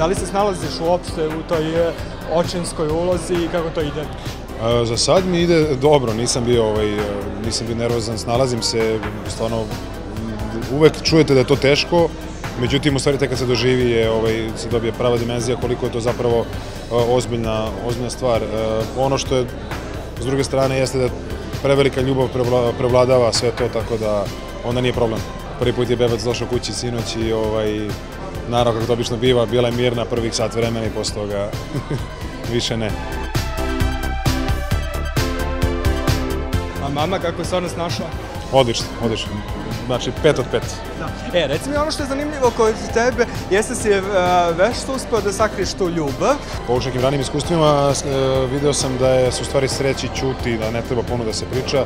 Da li se snalaziš uopšte u toj e, očinskoj ulozi i kako to ide? Za sad mi ide dobro, nisam bio, ovaj, e, nervozan, snalazim se, stvarno uvek čujete da je to teško, međutim u stvari tek kad se doživi je, ovaj, se dobije prava dimenzija koliko je to zapravo e, ozbiljna, ozbiljna stvar. Ono što je s druge strane jeste da prevelika ljubav prevla- prevladava sve to, tako da onda nije problem. Prvi put je bebac došao kući sinoć i ovaj, naravno kako to obično biva, bila je mirna prvih sat vremena i posle toga više ne. A mama kako se ona snašla? Odlično, odlično. Znači, pet od pet. Da. E, reci mi ono što je zanimljivo kod tebe, jeste si uh, vešto uspeo da sakriješ tu ljubav. Po još nekim ranim iskustvima e, video sam da je se u stvari sreći čuti, da ne treba puno da se priča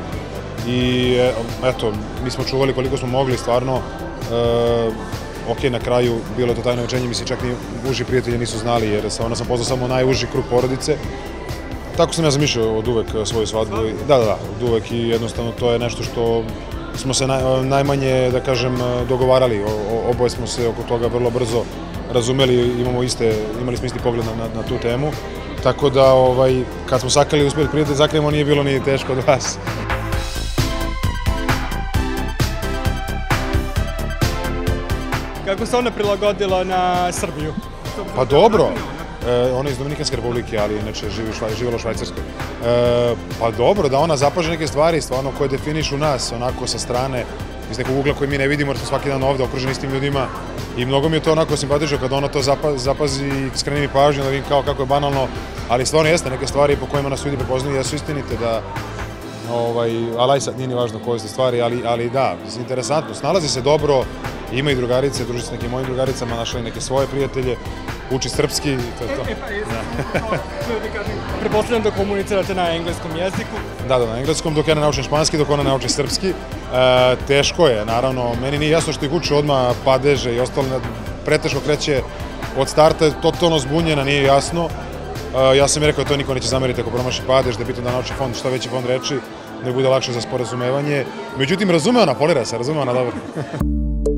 i e, eto, mi smo čuvali koliko smo mogli stvarno. Ok, na kraju bilo je to tajno učenje, mislim čak ni uži prijatelji nisu znali jer sa ona sam poznao samo najuži krug porodice. Tako sam ja zamišljao od uvek e, svoju svadbu. Da, da, da, od uvek i jednostavno to je nešto što smo se naj, najmanje, da kažem, dogovarali. O, o- oboje smo se oko toga vrlo brzo razumeli, imamo iste, imali smo isti pogled na, na, tu temu. Tako da, ovaj, kad smo sakali uspeli prije da zakrijemo, nije bilo ni teško od vas. Kako se ona prilagodila na Srbiju? Pa dobro, e, ona je iz Dominikanske republike, ali inače živi živjela u Švajcarskoj. E, pa dobro, da ona zapaže neke stvari, stvarno, koje definišu nas, onako sa strane, iz nekog ugla koji mi ne vidimo, jer smo svaki dan ovde okruženi istim ljudima. I mnogo mi je to onako simpatično kada ona to zapa, zapazi i skreni mi pažnju, da vidim kao kako je banalno, ali stvarno jeste neke stvari po kojima nas ljudi prepoznaju, jesu istinite da ovaj, sad nije ni važno koje su stvari, ali, ali da, interesantno, snalazi se dobro, ima i drugarice, druži se nekim mojim drugaricama, našla i neke svoje prijatelje, uči srpski i to je to. E, pa. Prepostavljam da komunicirate na engleskom jeziku. Da, da, na engleskom, dok ja ne naučim španski, dok ona ne nauči srpski. E, teško je, naravno, meni nije jasno što ih uče odmah padeže i ostalo, preteško kreće od starta, totalno zbunjena, nije jasno. E, ja sam mi rekao da to niko neće zameriti ako promaši padež, da je bitno da nauči fond, što veći fond reči, da bude lakše za sporazumevanje. Međutim, razume ona, polira se, razume ona dobro.